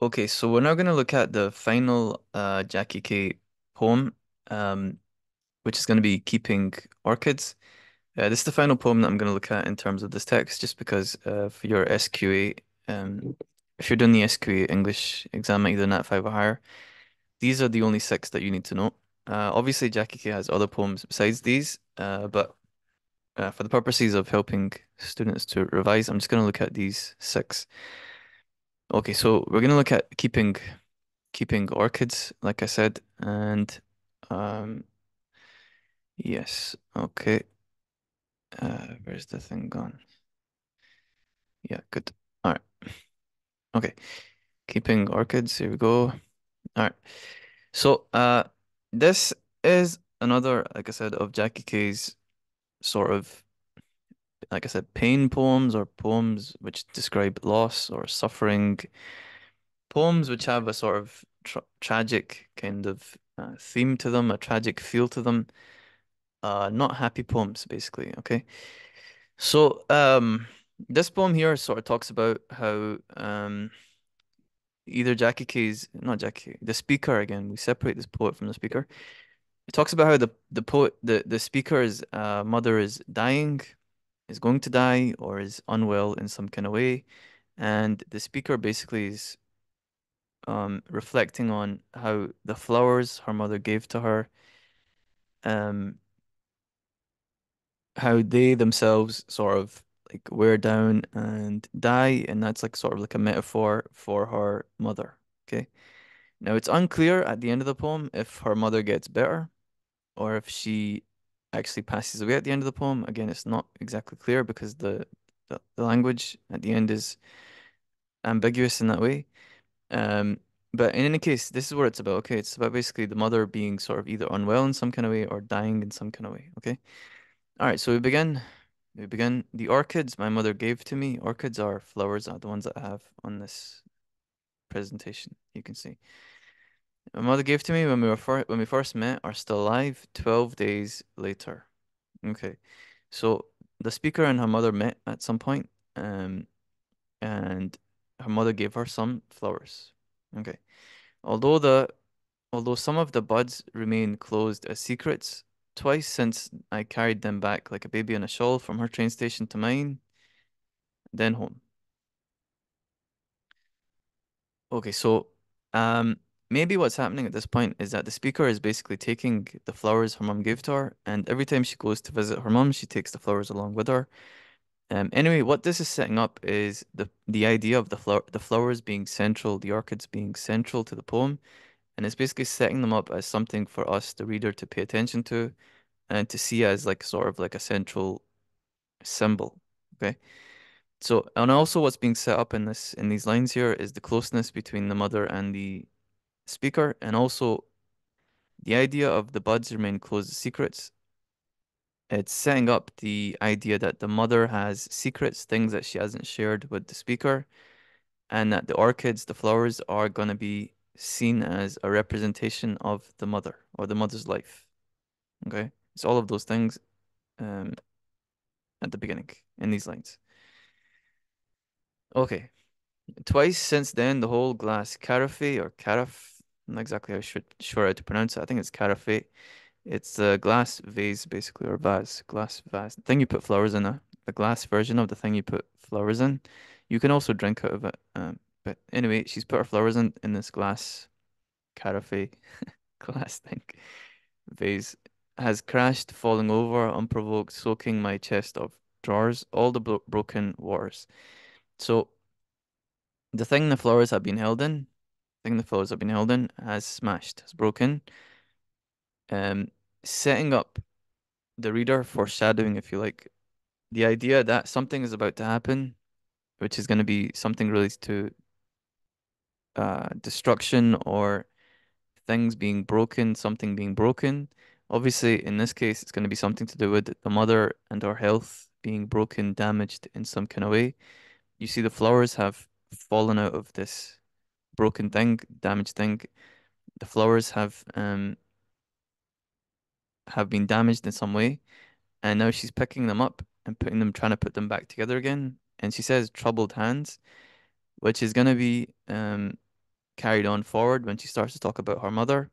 Okay, so we're now going to look at the final uh, Jackie Kay poem, um, which is going to be Keeping Orchids. Uh, this is the final poem that I'm going to look at in terms of this text, just because uh, for your SQA, um, if you're doing the SQA English exam either Nat 5 or higher, these are the only six that you need to know. Uh, obviously, Jackie Kay has other poems besides these, uh, but uh, for the purposes of helping students to revise, I'm just going to look at these six. Okay, so we're going to look at keeping keeping orchids, like I said, and um, yes, okay. Uh, where's the thing gone? Yeah, good. All right. Okay. Keeping orchids. Here we go. All right. So, uh, this is another, like I said, of Jackie Kay's sort of, like I said, pain poems or poems which describe loss or suffering, poems which have a sort of tra tragic kind of uh, theme to them, a tragic feel to them. Uh, not happy poems, basically. Okay. So, um, this poem here sort of talks about how um either Jackie Kay's, not Jackie, the speaker again. We separate this poet from the speaker. It talks about how the the poet, the the speaker's uh, mother is dying, is going to die, or is unwell in some kind of way, and the speaker basically is um reflecting on how the flowers her mother gave to her um how they themselves sort of like wear down and die, and that's like sort of like a metaphor for her mother. Okay. Now it's unclear at the end of the poem if her mother gets better or if she actually passes away at the end of the poem. Again, it's not exactly clear because the the, the language at the end is ambiguous in that way. Um, but in any case, this is what it's about. Okay, it's about basically the mother being sort of either unwell in some kind of way or dying in some kind of way. Okay. All right, so we begin. We begin. The orchids my mother gave to me. Orchids are flowers, are the ones that I have on this presentation. You can see. My mother gave to me when we were fir when we first met are still alive 12 days later. Okay. So the speaker and her mother met at some point, um, and her mother gave her some flowers. Okay. Although the although some of the buds remain closed as secrets, twice since I carried them back like a baby in a shawl from her train station to mine, then home. Okay, so um maybe what's happening at this point is that the speaker is basically taking the flowers her mom gave to her, and every time she goes to visit her mom, she takes the flowers along with her. Um, anyway, what this is setting up is the the idea of the flower the flowers being central, the orchids being central to the poem, and it's basically setting them up as something for us, the reader, to pay attention to and to see as like sort of like a central symbol. Okay. So, and also what's being set up in this in these lines here is the closeness between the mother and the speaker, and also the idea of the buds remain closed secrets. It's setting up the idea that the mother has secrets, things that she hasn't shared with the speaker, and that the orchids, the flowers, are going to be seen as a representation of the mother or the mother's life. Okay? It's all of those things um, at the beginning in these lines. Okay. Twice since then, the whole glass carafe or carafe, I'm not exactly how should, sure how to pronounce it. I think it's carafe. It's a glass vase, basically, or vase, glass vase. The thing you put flowers in, a, the glass version of the thing you put flowers in. You can also drink out of it. Um, but anyway, she's put her flowers in in this glass carafe, glass thing, vase. Has crashed, falling over, unprovoked, soaking my chest of drawers, all the bro broken waters. So the thing the flowers have been held in, thing the have been held in, has smashed, has broken. Um, setting up the reader, foreshadowing, if you like, the idea that something is about to happen, which is going to be something related to uh, destruction or things being broken, something being broken. Obviously, in this case, it's going to be something to do with the mother and her health being broken, damaged in some kind of way. You see, the flowers have fallen out of this broken thing, damaged thing. The flowers have um have been damaged in some way, and now she's picking them up and putting them, trying to put them back together again. And she says troubled hands, which is gonna be um carried on forward when she starts to talk about her mother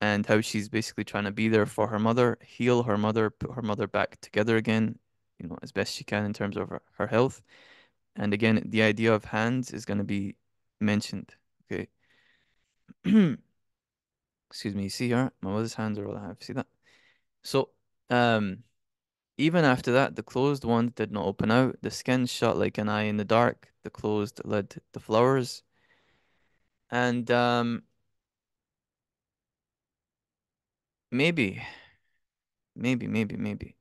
and how she's basically trying to be there for her mother, heal her mother, put her mother back together again, you know, as best she can in terms of her, her health. And again, the idea of hands is going to be mentioned. Okay. Excuse me. See here, my mother's hands are all I have. See that? So, um, even after that, the closed ones did not open out. The skin shut like an eye in the dark. The closed lid the flowers. And um, maybe, maybe, maybe, maybe.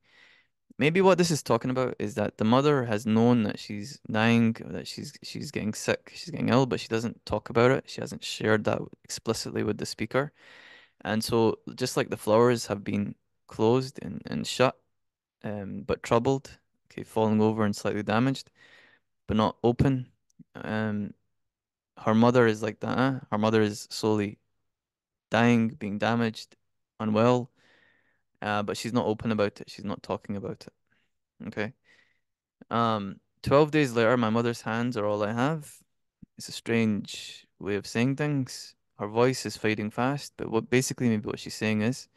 Maybe what this is talking about is that the mother has known that she's dying, that she's she's getting sick, she's getting ill, but she doesn't talk about it. She hasn't shared that explicitly with the speaker. And so just like the flowers have been closed and, and shut, um, but troubled, okay, falling over and slightly damaged, but not open. Um, her mother is like that. Her mother is slowly dying, being damaged, unwell, uh, but she's not open about it. She's not talking about it. Okay. Um, 12 days later, my mother's hands are all I have. It's a strange way of saying things. Her voice is fading fast, but what basically maybe what she's saying is,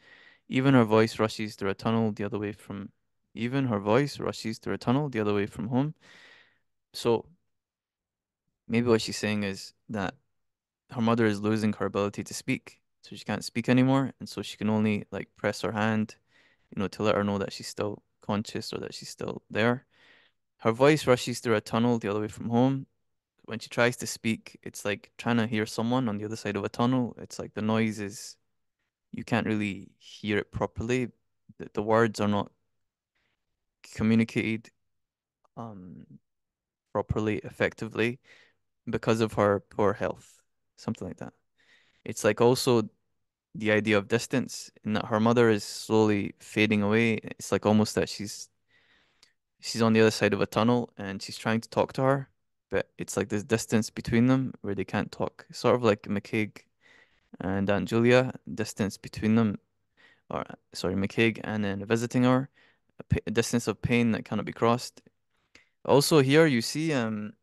even her voice rushes through a tunnel the other way from, even her voice rushes through a tunnel the other way from home. So maybe what she's saying is that her mother is losing her ability to speak, so she can't speak anymore, and so she can only like press her hand, you know, to let her know that she's still conscious or that she's still there. Her voice rushes through a tunnel the other way from home. When she tries to speak, it's like trying to hear someone on the other side of a tunnel. It's like the noise is, you can't really hear it properly. The, the words are not communicated um properly, effectively because of her poor health, something like that. It's like also the idea of distance and that her mother is slowly fading away. It's like almost that she's she's on the other side of a tunnel and she's trying to talk to her, but it's like this distance between them where they can't talk. Sort of like MacCaig and Aunt Julia, distance between them, or sorry, MacCaig and then visiting her, a, a distance of pain that cannot be crossed. Also here you see um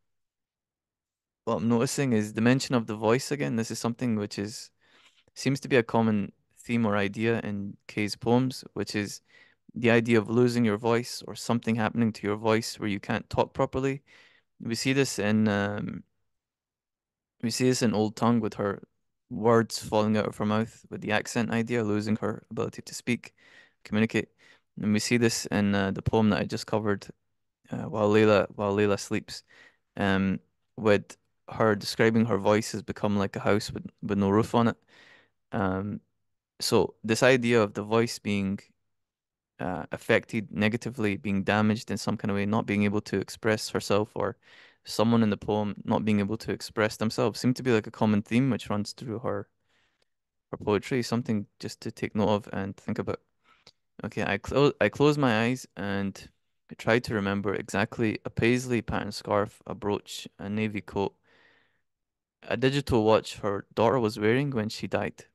what I'm noticing is the mention of the voice again. This is something which is seems to be a common theme or idea in Kay's poems, which is the idea of losing your voice or something happening to your voice where you can't talk properly. We see this in um, we see this in Old Tongue with her words falling out of her mouth with the accent idea, losing her ability to speak, communicate. And we see this in uh, the poem that I just covered, uh, while Layla while Layla sleeps, um, with her describing her voice has become like a house with with no roof on it. Um, so this idea of the voice being uh, affected negatively, being damaged in some kind of way, not being able to express herself, or someone in the poem not being able to express themselves, seem to be like a common theme which runs through her her poetry. Something just to take note of and think about. Okay, I close I close my eyes and I try to remember exactly a paisley pattern scarf, a brooch, a navy coat, a digital watch her daughter was wearing when she died.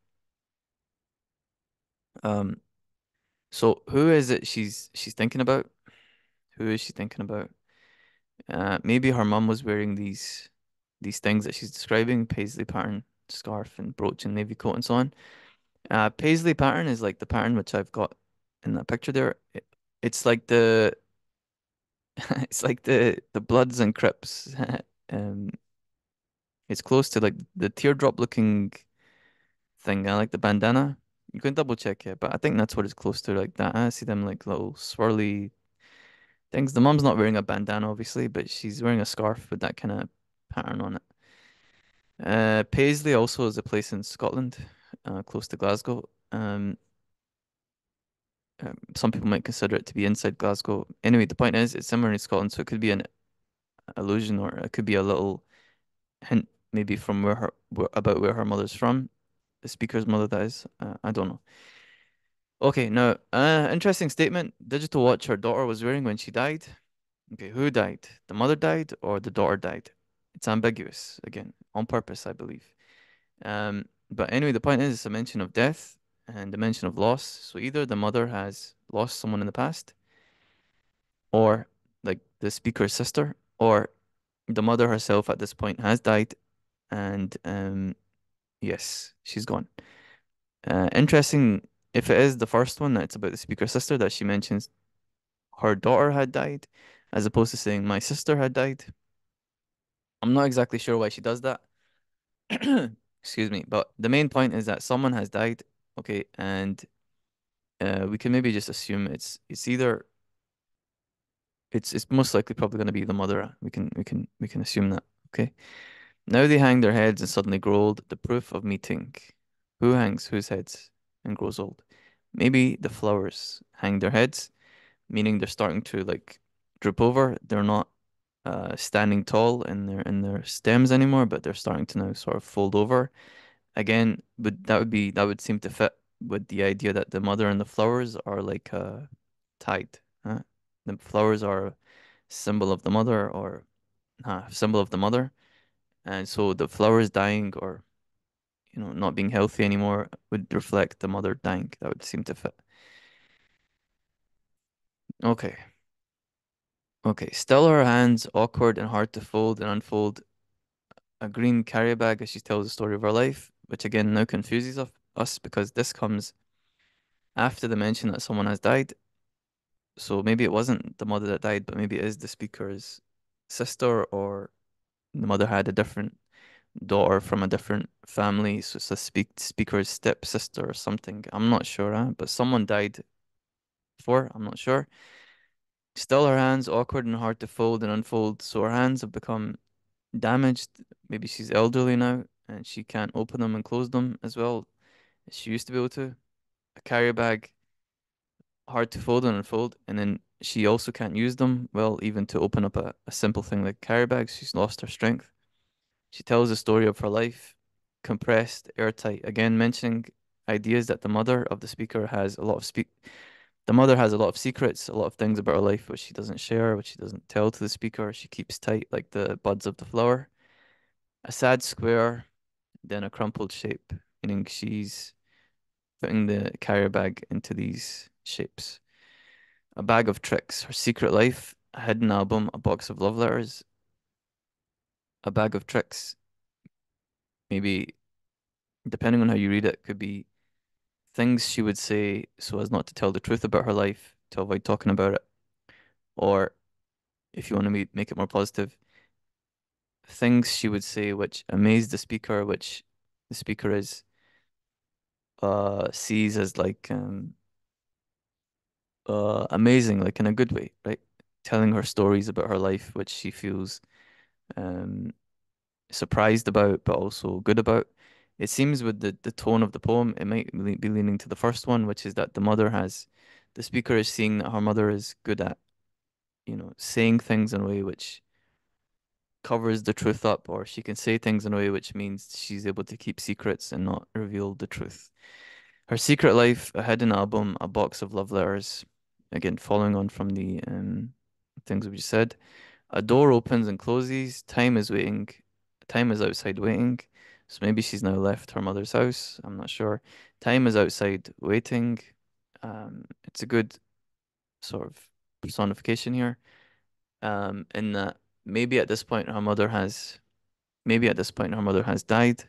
Um, so who is it she's she's thinking about? Who is she thinking about? Uh, maybe her mum was wearing these these things that she's describing, paisley pattern scarf and brooch and navy coat and so on. Uh, paisley pattern is like the pattern which I've got in that picture there. It, it's like the it's like the the Bloods and Crips. Um, it's close to like the teardrop looking thing. I like the bandana. You can double check it, but I think that's what it's close to like that. I see them like little swirly things. The mom's not wearing a bandana, obviously, but she's wearing a scarf with that kind of pattern on it. Uh, Paisley also is a place in Scotland, uh, close to Glasgow. Um, um, some people might consider it to be inside Glasgow. Anyway, the point is, it's somewhere in Scotland, so it could be an illusion or it could be a little hint, maybe from where her about where her mother's from, the speaker's mother, is. Uh, I don't know. Okay, now, uh, interesting statement. Digital watch her daughter was wearing when she died. Okay, who died? The mother died or the daughter died? It's ambiguous, again, on purpose, I believe. Um, but anyway, the point is it's a mention of death and a mention of loss. So either the mother has lost someone in the past, or like the speaker's sister, or the mother herself at this point has died And um, yes, she's gone. Uh, interesting. If it is the first one, that's about the speaker's sister that she mentions her daughter had died, as opposed to saying my sister had died. I'm not exactly sure why she does that. Excuse me, but the main point is that someone has died, okay, and uh, we can maybe just assume it's it's either it's it's most likely probably going to be the mother. We can we can we can assume that, okay. Now they hang their heads and suddenly grow old. The proof of meeting. Who hangs whose heads and grows old? Maybe the flowers hang their heads, meaning they're starting to like droop over. They're not uh, standing tall in their in their stems anymore, but they're starting to now sort of fold over. Again, but that would be that would seem to fit with the idea that the mother and the flowers are like uh, tied. Huh? The flowers are a symbol of the mother or uh, symbol of the mother, and so the flowers dying or you know not being healthy anymore would reflect the mother dying. That would seem to fit. Okay. Okay, still her hands awkward and hard to fold and unfold a green carrier bag as she tells the story of her life, which again now confuses us because this comes after the mention that someone has died. So maybe it wasn't the mother that died, but maybe it is the speaker's sister, or the mother had a different daughter from a different family, so it's a speak speaker's stepsister or something. I'm not sure, huh? but someone died before. I'm not sure. Still, her hands awkward and hard to fold and unfold, so her hands have become damaged. Maybe she's elderly now and she can't open them and close them as well as she used to be able to. A carrier bag, hard to fold and unfold, and then she also can't use them well, even to open up a, a simple thing like carrier bags. She's lost her strength. She tells the story of her life, compressed, airtight, again mentioning ideas that the mother of the speaker has a lot of speak the mother has a lot of secrets, a lot of things about her life which she doesn't share, which she doesn't tell to the speaker. She keeps tight like the buds of the flower. A sad square, then a crumpled shape, meaning she's putting the carrier bag into these shapes. A bag of tricks, her secret life, a hidden album, a box of love letters, a bag of tricks. Maybe, depending on how you read it, could be things she would say so as not to tell the truth about her life, to avoid talking about it. Or if you want to make it more positive, things she would say which amaze the speaker, which the speaker is uh sees as like um uh amazing, like in a good way, right? Telling her stories about her life, which she feels um surprised about, but also good about. It seems with the, the tone of the poem, it might be leaning to the first one, which is that the mother has, the speaker is seeing that her mother is good at, you know, saying things in a way which covers the truth up, or she can say things in a way which means she's able to keep secrets and not reveal the truth. Her secret life, a hidden album, a box of love letters. Again, following on from the um, things we just said. A door opens and closes. Time is waiting. Time is outside waiting. So maybe she's now left her mother's house. I'm not sure. Time is outside waiting. Um, it's a good sort of personification here. Um, in that maybe at this point her mother has, maybe at this point her mother has died,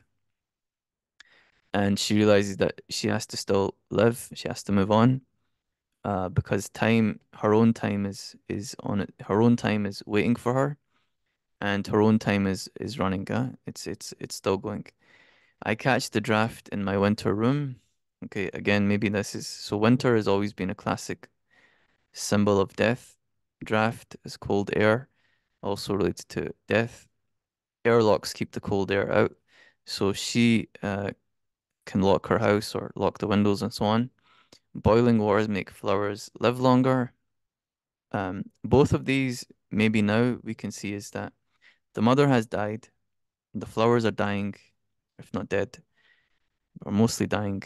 and she realizes that she has to still live. She has to move on, uh, because time, her own time is is on it. Her own time is waiting for her and her own time is is running. Uh, it's it's it's still going. I catch the draft in my winter room. Okay, again, maybe this is so. Winter has always been a classic symbol of death. Draft is cold air, also related to death. Airlocks keep the cold air out, so she uh, can lock her house or lock the windows and so on. Boiling waters make flowers live longer. Um, both of these, maybe now we can see is that the mother has died. The flowers are dying, if not dead, or mostly dying.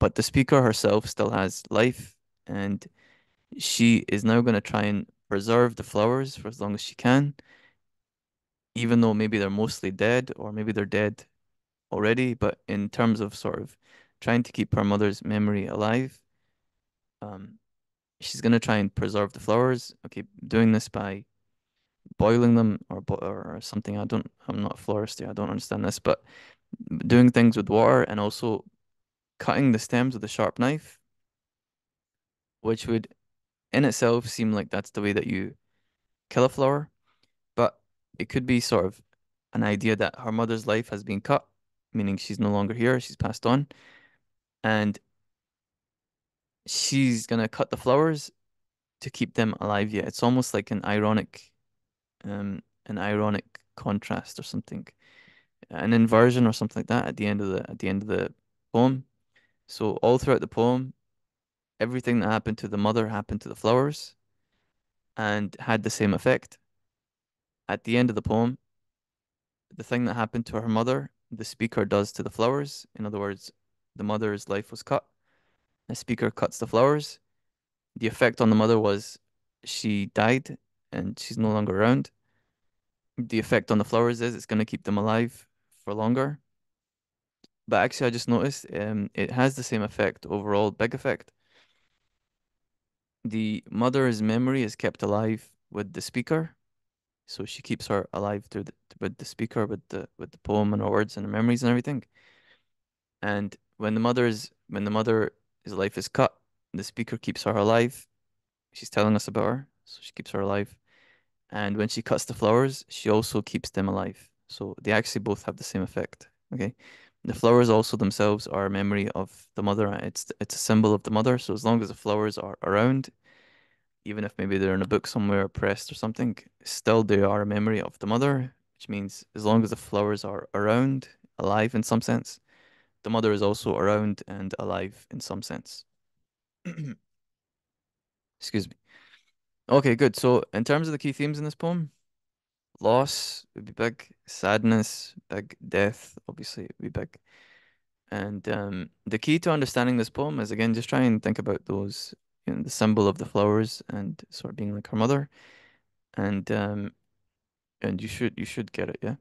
But the speaker herself still has life, and she is now going to try and preserve the flowers for as long as she can, even though maybe they're mostly dead, or maybe they're dead already. But in terms of sort of trying to keep her mother's memory alive, um, she's going to try and preserve the flowers. Okay, doing this by boiling them or or something. I don't. I'm not a florist here. I don't understand this, but doing things with water and also cutting the stems with a sharp knife, which would in itself seem like that's the way that you kill a flower, but it could be sort of an idea that her mother's life has been cut, meaning she's no longer here, she's passed on, and she's gonna cut the flowers to keep them alive. Yeah, it's almost like an ironic, um, an ironic contrast or something, an inversion or something like that at the end of the at the end of the poem. So all throughout the poem, everything that happened to the mother happened to the flowers and had the same effect. At the end of the poem, the thing that happened to her mother, the speaker does to the flowers. In other words, the mother's life was cut. The speaker cuts the flowers. The effect on the mother was she died and she's no longer around. The effect on the flowers is it's going to keep them alive for longer. But actually, I just noticed um, it has the same effect overall, big effect. The mother's memory is kept alive with the speaker, so she keeps her alive through the, with the speaker, with the with the poem and her words and her memories and everything. And when the mother's when the mother's life is cut, the speaker keeps her alive. She's telling us about her, so she keeps her alive. And when she cuts the flowers, she also keeps them alive. So they actually both have the same effect. Okay. The flowers also themselves are a memory of the mother. It's it's a symbol of the mother. So as long as the flowers are around, even if maybe they're in a book somewhere pressed or something, still they are a memory of the mother, which means as long as the flowers are around, alive in some sense, the mother is also around and alive in some sense. Excuse me. Okay, good. So in terms of the key themes in this poem, loss would be big, sadness, big, death, obviously would be big. And um, the key to understanding this poem is again just try and think about those, you know, the symbol of the flowers and sort of being like her mother. And um, and you should you should get it, yeah.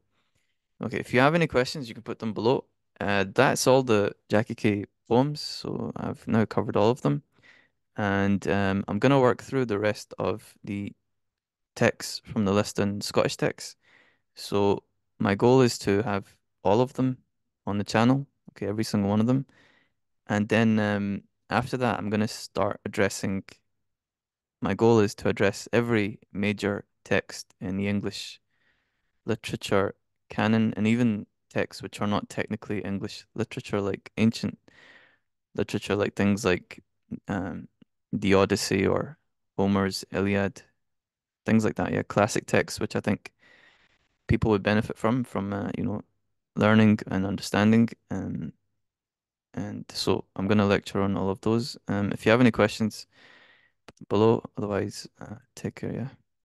Okay, if you have any questions, you can put them below. Uh, that's all the Jackie Kay poems, so I've now covered all of them. And um, I'm gonna work through the rest of the texts from the list in Scottish texts. So my goal is to have all of them on the channel, okay, every single one of them. And then um, after that, I'm going to start addressing, my goal is to address every major text in the English literature canon and even texts which are not technically English literature, like ancient literature, like things like um, the Odyssey or Homer's Iliad, things like that. Yeah, classic texts, which I think people would benefit from, from uh, you know, learning and understanding. Um, and so I'm going to lecture on all of those. Um, if you have any questions below, otherwise, uh, take care. Yeah.